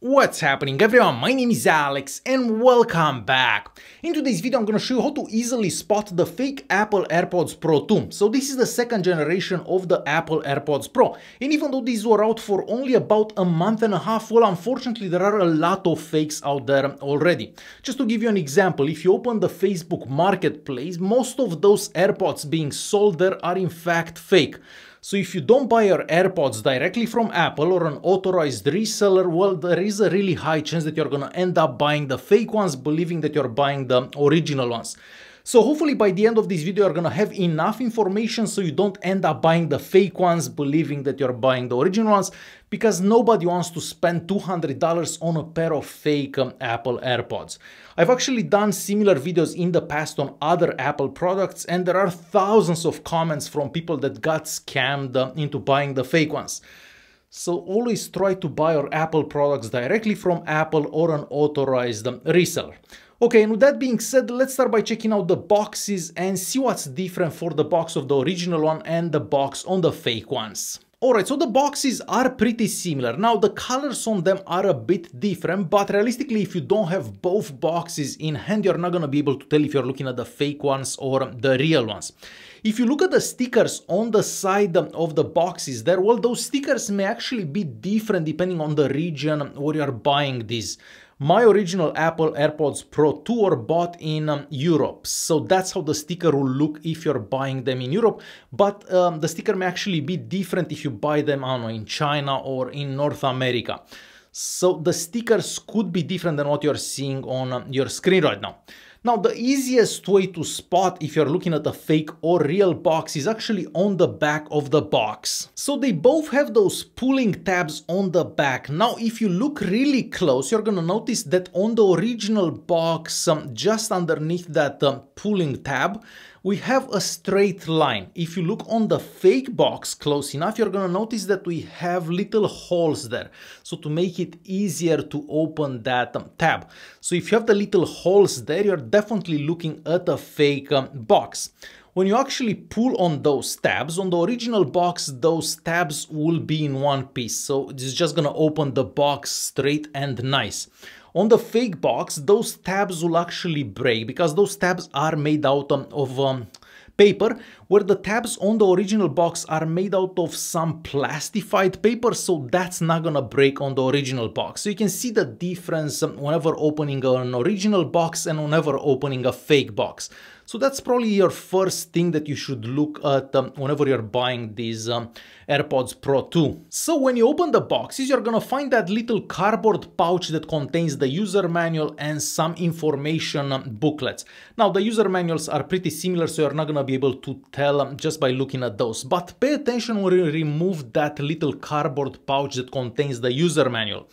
What's happening everyone, my name is Alex and welcome back. In today's video I'm gonna show you how to easily spot the fake Apple AirPods Pro 2. So this is the second generation of the Apple AirPods Pro and even though these were out for only about a month and a half, well unfortunately there are a lot of fakes out there already. Just to give you an example, if you open the Facebook marketplace, most of those AirPods being sold there are in fact fake. So if you don't buy your AirPods directly from Apple or an authorized reseller, well, there is a really high chance that you're gonna end up buying the fake ones, believing that you're buying the original ones. So hopefully by the end of this video you're gonna have enough information so you don't end up buying the fake ones believing that you're buying the original ones because nobody wants to spend $200 on a pair of fake um, Apple AirPods. I've actually done similar videos in the past on other Apple products and there are thousands of comments from people that got scammed uh, into buying the fake ones. So always try to buy your Apple products directly from Apple or an authorized um, reseller. Okay, and with that being said, let's start by checking out the boxes and see what's different for the box of the original one and the box on the fake ones. Alright, so the boxes are pretty similar. Now the colors on them are a bit different, but realistically if you don't have both boxes in hand, you're not gonna be able to tell if you're looking at the fake ones or the real ones. If you look at the stickers on the side of the boxes there, well those stickers may actually be different depending on the region where you're buying these. My original Apple AirPods Pro 2 were bought in um, Europe, so that's how the sticker will look if you're buying them in Europe, but um, the sticker may actually be different if you buy them, I don't know, in China or in North America. So the stickers could be different than what you're seeing on um, your screen right now. Now the easiest way to spot if you're looking at a fake or real box is actually on the back of the box. So they both have those pulling tabs on the back. Now if you look really close you're gonna notice that on the original box um, just underneath that um, pulling tab we have a straight line. If you look on the fake box close enough, you're gonna notice that we have little holes there. So to make it easier to open that um, tab. So if you have the little holes there, you're definitely looking at a fake um, box. When you actually pull on those tabs, on the original box, those tabs will be in one piece. So it's just gonna open the box straight and nice. On the fake box, those tabs will actually break because those tabs are made out of um, paper where the tabs on the original box are made out of some plastified paper so that's not gonna break on the original box. So you can see the difference whenever opening an original box and whenever opening a fake box. So that's probably your first thing that you should look at um, whenever you're buying these um, AirPods Pro 2. So when you open the boxes, you're gonna find that little cardboard pouch that contains the user manual and some information um, booklets. Now the user manuals are pretty similar, so you're not gonna be able to tell um, just by looking at those. But pay attention when you remove that little cardboard pouch that contains the user manual.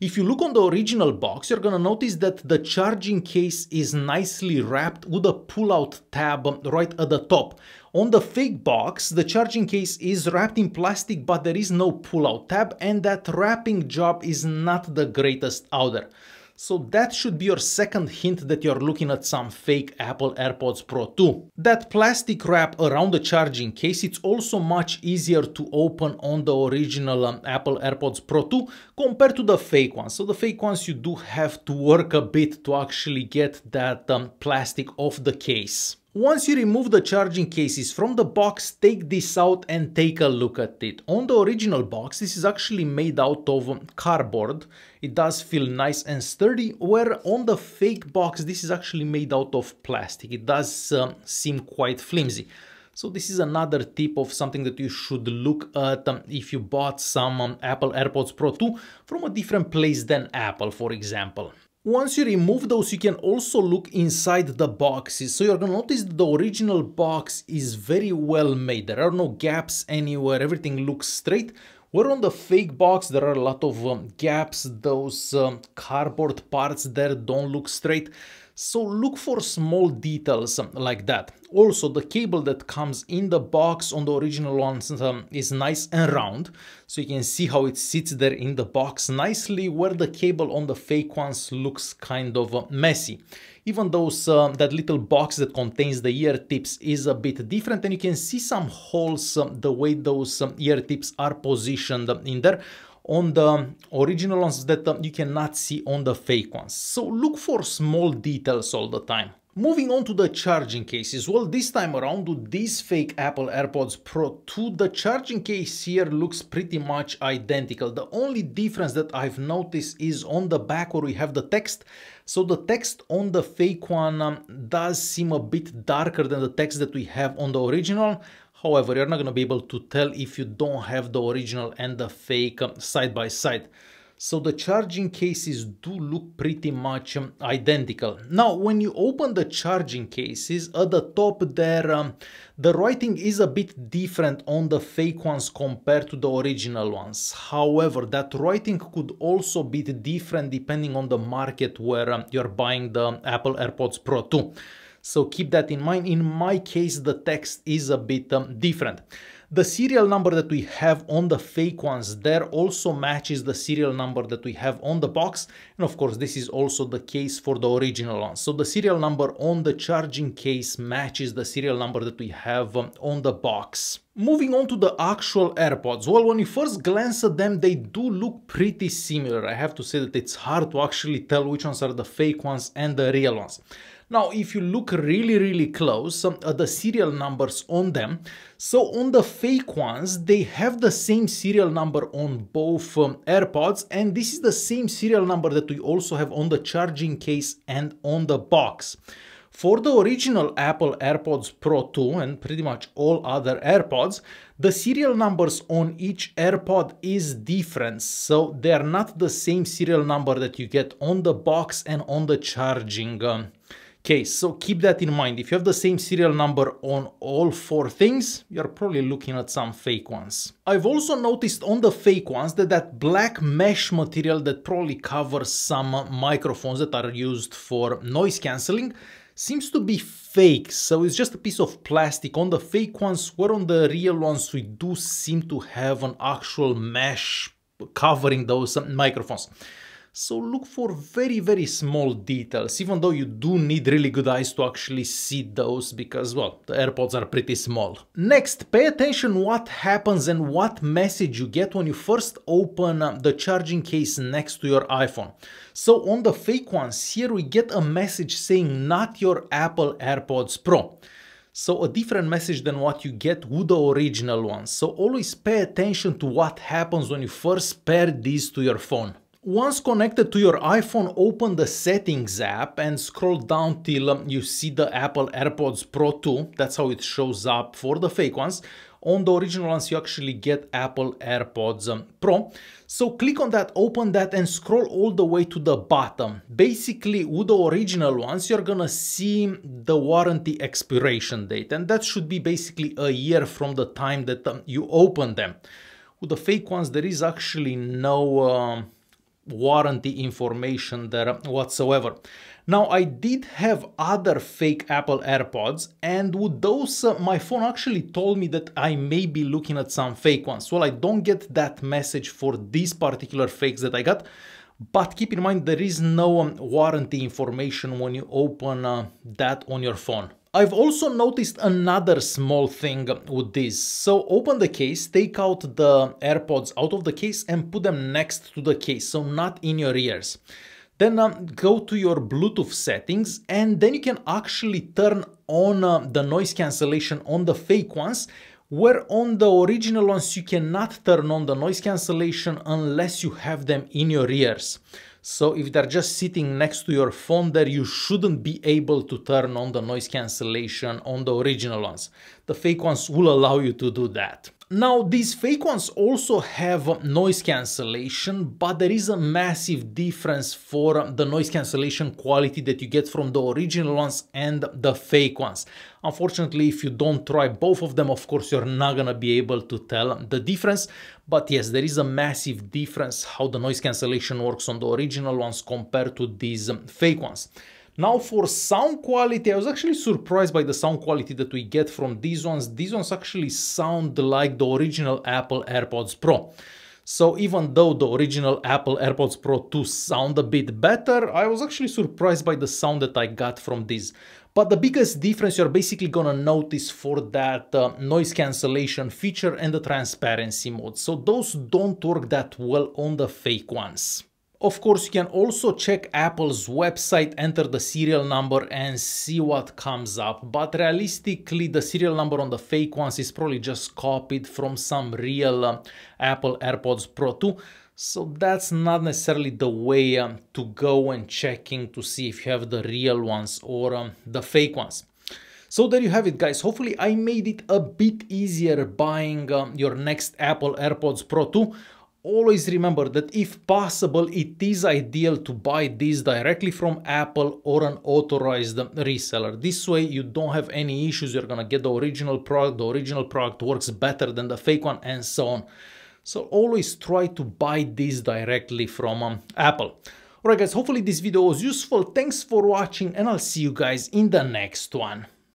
If you look on the original box, you're gonna notice that the charging case is nicely wrapped with a pull-out tab right at the top. On the fake box, the charging case is wrapped in plastic, but there is no pull-out tab, and that wrapping job is not the greatest out there. So that should be your second hint that you're looking at some fake Apple AirPods Pro 2. That plastic wrap around the charging case, it's also much easier to open on the original um, Apple AirPods Pro 2 compared to the fake ones. So the fake ones you do have to work a bit to actually get that um, plastic off the case. Once you remove the charging cases from the box, take this out and take a look at it. On the original box, this is actually made out of cardboard. It does feel nice and sturdy, where on the fake box, this is actually made out of plastic. It does um, seem quite flimsy. So this is another tip of something that you should look at um, if you bought some um, Apple AirPods Pro 2 from a different place than Apple, for example. Once you remove those, you can also look inside the boxes. So you're gonna notice the original box is very well made. There are no gaps anywhere, everything looks straight. Where on the fake box, there are a lot of um, gaps, those um, cardboard parts there don't look straight. So look for small details like that. Also, the cable that comes in the box on the original ones um, is nice and round. So you can see how it sits there in the box nicely, where the cable on the fake ones looks kind of uh, messy. Even though uh, that little box that contains the ear tips is a bit different and you can see some holes um, the way those um, ear tips are positioned in there. On the original ones that uh, you cannot see on the fake ones. So look for small details all the time. Moving on to the charging cases, well this time around with these fake Apple AirPods Pro 2, the charging case here looks pretty much identical. The only difference that I've noticed is on the back where we have the text. So the text on the fake one um, does seem a bit darker than the text that we have on the original. However, you're not going to be able to tell if you don't have the original and the fake um, side by side. So the charging cases do look pretty much um, identical. Now, when you open the charging cases, at the top there, um, the writing is a bit different on the fake ones compared to the original ones. However, that writing could also be different depending on the market where um, you're buying the Apple AirPods Pro 2. So keep that in mind. In my case, the text is a bit um, different. The serial number that we have on the fake ones there also matches the serial number that we have on the box. And of course, this is also the case for the original ones. So the serial number on the charging case matches the serial number that we have um, on the box. Moving on to the actual AirPods, well, when you first glance at them, they do look pretty similar. I have to say that it's hard to actually tell which ones are the fake ones and the real ones. Now, if you look really, really close at the serial numbers on them, so on the fake ones, they have the same serial number on both um, AirPods, and this is the same serial number that we also have on the charging case and on the box. For the original Apple AirPods Pro 2 and pretty much all other AirPods, the serial numbers on each AirPod is different, so they're not the same serial number that you get on the box and on the charging um, case. So keep that in mind. If you have the same serial number on all four things, you're probably looking at some fake ones. I've also noticed on the fake ones that that black mesh material that probably covers some microphones that are used for noise cancelling seems to be fake, so it's just a piece of plastic. On the fake ones, where on the real ones we do seem to have an actual mesh covering those microphones. So look for very, very small details, even though you do need really good eyes to actually see those because, well, the AirPods are pretty small. Next, pay attention what happens and what message you get when you first open the charging case next to your iPhone. So on the fake ones, here we get a message saying not your Apple AirPods Pro. So a different message than what you get with the original ones. So always pay attention to what happens when you first pair these to your phone. Once connected to your iPhone, open the settings app and scroll down till um, you see the Apple AirPods Pro 2. That's how it shows up for the fake ones. On the original ones, you actually get Apple AirPods um, Pro. So click on that, open that and scroll all the way to the bottom. Basically, with the original ones, you're gonna see the warranty expiration date. And that should be basically a year from the time that um, you open them. With the fake ones, there is actually no... warranty information there whatsoever. Now I did have other fake Apple AirPods and with those uh, my phone actually told me that I may be looking at some fake ones. Well I don't get that message for these particular fakes that I got but keep in mind there is no um, warranty information when you open uh, that on your phone. I've also noticed another small thing with this. So open the case, take out the AirPods out of the case and put them next to the case, so not in your ears. Then um, go to your Bluetooth settings and then you can actually turn on uh, the noise cancellation on the fake ones where on the original ones you cannot turn on the noise cancellation unless you have them in your ears. So if they're just sitting next to your phone there, you shouldn't be able to turn on the noise cancellation on the original ones. The fake ones will allow you to do that. Now, these fake ones also have noise cancellation, but there is a massive difference for the noise cancellation quality that you get from the original ones and the fake ones. Unfortunately, if you don't try both of them, of course, you're not gonna be able to tell the difference. But yes, there is a massive difference how the noise cancellation works on the original ones compared to these fake ones. Now for sound quality, I was actually surprised by the sound quality that we get from these ones. These ones actually sound like the original Apple AirPods Pro. So even though the original Apple AirPods Pro 2 sound a bit better, I was actually surprised by the sound that I got from these. But the biggest difference you're basically gonna notice for that uh, noise cancellation feature and the transparency mode. So those don't work that well on the fake ones. Of course, you can also check Apple's website, enter the serial number and see what comes up. But realistically, the serial number on the fake ones is probably just copied from some real uh, Apple AirPods Pro 2. So that's not necessarily the way um, to go and checking to see if you have the real ones or um, the fake ones. So there you have it guys, hopefully I made it a bit easier buying um, your next Apple AirPods Pro 2 always remember that if possible, it is ideal to buy these directly from Apple or an authorized reseller. This way you don't have any issues, you're gonna get the original product, the original product works better than the fake one and so on. So always try to buy these directly from um, Apple. Alright guys, hopefully this video was useful, thanks for watching and I'll see you guys in the next one.